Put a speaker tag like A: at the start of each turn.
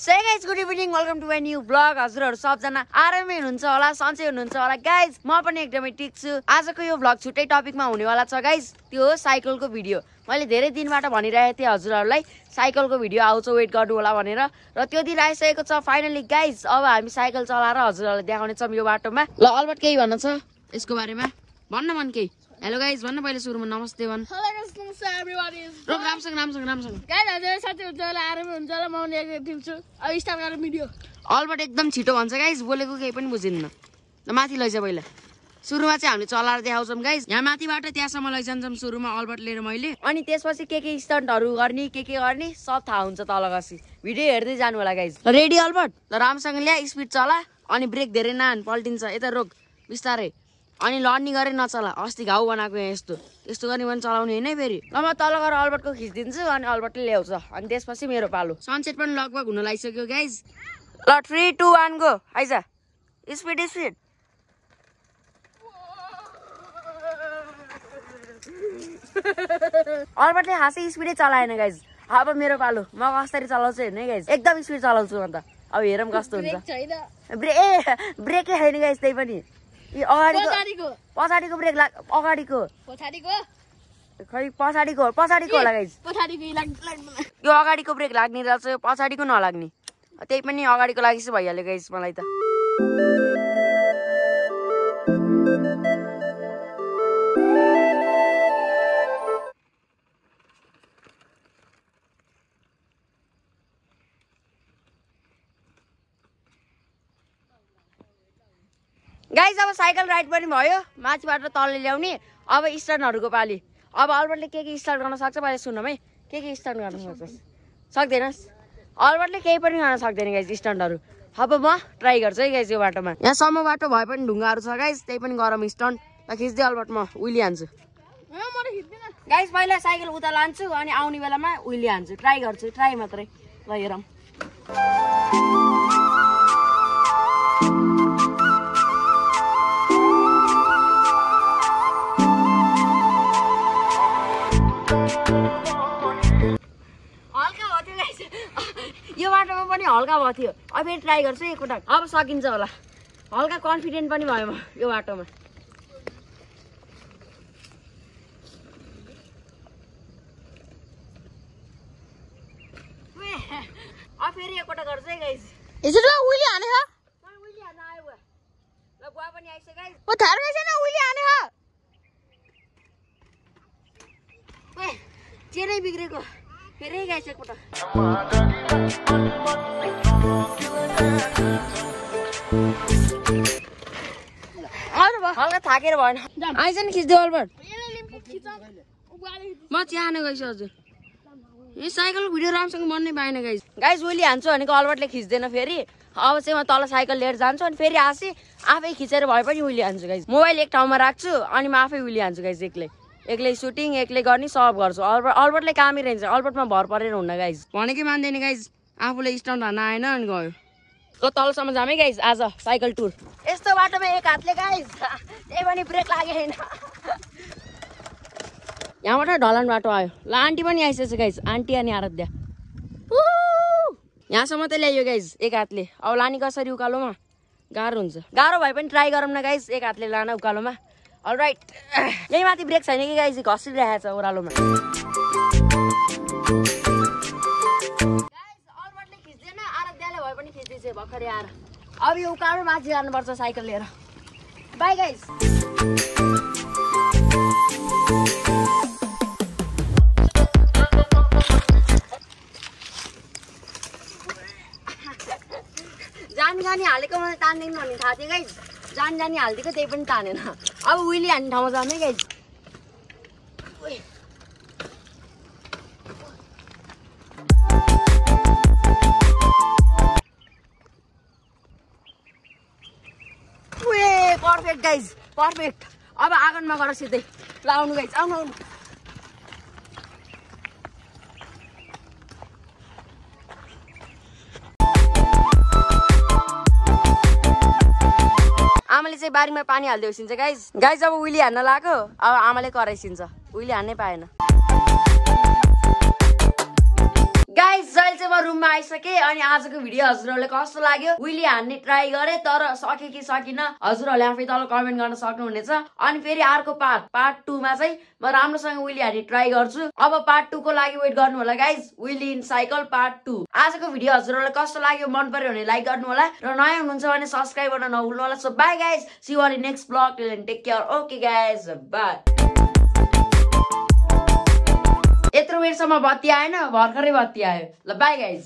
A: So guys good evening welcome to my new blog हजुरहरू सबजना आरामै हुनुहुन्छ होला सन्चै हुनुहुन्छ होला. गाइज म पनि एकदमै ठिक छु। आजको यो ब्लग छुट्टै टपिकमा हुनेवाला छ गाइज त्यो हो साइकलको भिडियो मैले धेरै दिनबाट भनिरहेको थिएँ हजुरहरूलाई साइकलको भिडियो आउँछ वेट गर्नु होला भनेर। र त्यो दिन आइसकेको छ फाइनली गाइज अब हामी साइकल चलाएर हजुरहरूलाई देखाउनेछौँ यो बाटोमा। ल अल्बर्ट केही भन्न छ यसको बारेमा? भन्न मन केही? हेलो गाइज भन्न पहिले सुरुमा नमस्ते भन्।
B: हजुर साथी हुन्छ होला आरामै हुन्छ होला म पनि एक टिम छु। अब स्टार्ट गरौँ भिडियो
A: अल्बर्ट एकदम छिटो भन्छ गाइज बोलेको केही पनि बुझिन्न। ल माथि लैजा पहिला। सुरुमा चाहिँ हामीले चलाएर देखाउँछौँ गाइज यहाँ माथिबाट त्यहाँसम्म लैजान्छौँ सुरुमा अल्बर्ट लिएर मैले। अनि त्यसपछि के के स्टन्टहरू गर्ने के के गर्ने सब थाहा हुन्छ तल गसी भिडियो हेर्दै जानु होला गाइज रेडी अल्बर्ट ल राम्रोसँग ल्या स्पिड चला। अनि ब्रेक धेरै नान पल्टिन्छ। यता रोक बिस्तारै। अनि लर्निङ गरेर नचला। अस्ति घाउ बनाएको यहाँ यस्तो। यस्तो गर्ने भने चलाउने होइन है फेरि। ल म तल गएर अल्बर्टको खिचिदिन्छु अनि अल्बर्टले ल्याउँछ। अनि त्यसपछि मेरो पालो। सनसेट पनि लगभग हुन लागिसक्यो गाइज ल थ्री टू वान गो आइज। Speed speed. अल्बर्टले हाँसै स्पिडै चलाएन गाइज अब मेरो पालो। म कसरी चलाउँछु हेर्नु है गाइज एकदम स्पिड चलाउँछु अन्त। अब हेरौँ कस्तो
B: ब्रेक
A: हुन्छ
B: छैन।
A: ब्रे ए ब्रेकै छैन गाइज त्यही पनि। ए अगाडिको
B: पछाडिको।
A: ब्रेक लाग अगाडिको।
B: पछाडिको?
A: खै पछाडिको पछाडिको होला गाइज
B: यो
A: अगाडिको ब्रेक लाग्ने रहेछ यो पछाडिको नलाग्ने। त्यही पनि अगाडिको लागि चाहिँ भइहाल्यो गाइस मलाई त। गाइस अब साइकल राइड पनि भयो। माथिबाट तल ल्याउने। अब स्ट्यान्डहरूको पालि। अब अल्बर्टले के के स्टार्ट गर्न सक्छ पहिला सुनौँ है। के के स्टार्ट गर्न सक्छस् सक्दैनस्? अल्बर्टले केही पनि गर्न सक्दैन गाइस स्टन्टहरू। अब म ट्राई गर्छु है गाइस यो बाटोमा। यहाँसम्म बाटो भए पनि ढुङ्गाहरू छ गाइस त्यही पनि गरम स्टन्ट। ल खिच्दै अल्बर्ट म
B: त खिच्दिनँ।
A: गाइस पहिला साइकल उता लान्छु अनि आउने बेलामा उइली हान्छु। ट्राई गर्छु ट्राई मात्रै। ल हेरौँ। हल्का भएको थियो अब फेरि ट्राई गर्छु एकपटक अब सकिन्छ होला। हल्का कन्फिडेन्ट पनि भयो म यो बाटोमा। अब फेरि एकपटक गर्छु है गाइस
B: यसरी ल, उहिले हानेछ
A: म उहिले हान्न आयो बुवा। ल बुवा पनि आइसक्यो गाइस
B: ओ थाहा रहेछ न उहिले हानेछ
A: ओए चेरै बिग्रेको। फेरि गाइस हल्का थाकेर भएन। आइज नि खिच्दियो अल्बर्ट। म चिहान गइस हजुर। यो साइकलको भिडियो राम्रोसँग बन्नै पाएन गाइस गाइस ओली हान्छु भनेको अल्बर्टले खिच्दैन फेरि। अब चाहिँ म तल साइकल लिएर जान्छु अनि फेरि आसी आफै खिचेर भए पनि उहिले हान्छु गाइस मोबाइल एक ठाउँमा राख्छु अनि म आफै उहिले हान्छु गाइस एक्लै। एक्लै सुटिङ एक्लै गर्ने सब गर्छु। अल्बर्ट अल्बर्टले कामै रहन्छ। अल्बर्टमा भर परेर हुन्न गाइस भनेकै मान्दैन गाइस आफूले स्टन्ट हान्न आएन अनि गयो। ल तलसम्म जाम है गाइस आज साइकल टुर। यस्तो बाटोमा एक हातले गाइस त्यही पनि ब्रेक लागेन यहाँबाट ढलान बाटो आयो। ल आन्टी पनि आइसकेछ गाइज आन्टी अनि आराध्या। उहुँ। यहाँसम्म त ल्याइयो गाइज एक हातले। अब लाने कसरी उकालोमा? गाह्रो हुन्छ। गाह्रो भए पनि ट्राई गरौँ न गाइज एक हातले लान उकालोमा। अल राइट यही माथि ब्रेक छैन कि गाइज घसिरहेको छ ओह्रालोमा। भर्खरै आएर। अब यो उकालो माथि जानुपर्छ साइकल लिएर। बाई गाइज जानी जानी हालेको मलाई तान्दैन भन्ने थाहा थियो गाइज जानी जानी हालिदिएको त्यही पनि तानेन। अब उहिले हान्ने ठाउँमा जाने गाइज। उए पर्फेक्ट गाइज पर्फेक्ट अब आँगनमा गएर सिधै। ल आउनु गाइज आउनु आउनु। आमाले चाहिँ बारीमा पानी हाल्दै उसिन्छ गाइज गाइज अब उइली हान्न लाग्यो अब आमाले कराइसिन्छ। उहिले हान्नै पाएन। गाइस जहिले चाहिँ म रुममा आइसकेँ अनि आजको भिडियो हजुरहरूले कस्तो लाग्यो? विली हान्ने ट्राई गरेँ तर सके कि सकिनँ? हजुरहरूले आफै तल कमेन्ट गर्न सक्नुहुनेछ। अनि फेरि अर्को पार्ट पार्ट टूमा चाहिँ म राम्रोसँग विली हान्ने ट्राई गर्छु। अब पार्ट टूको लागि वेट गर्नु होला guys wheelie in cycle part two आजको भिडियो हजुरहरूलाई कस्तो लाग्यो मन पर्यो भने लाइक गर्नु होला। र नयाँ हुनुहुन्छ भने सब्सक्राइब गर्न नभुल्नु होला। So bye guys see one next blog take care okay guys bye यत्रो बेरसम्म बत्ती आएन भर्खरै बत्ती आयो। ल बाई गाइज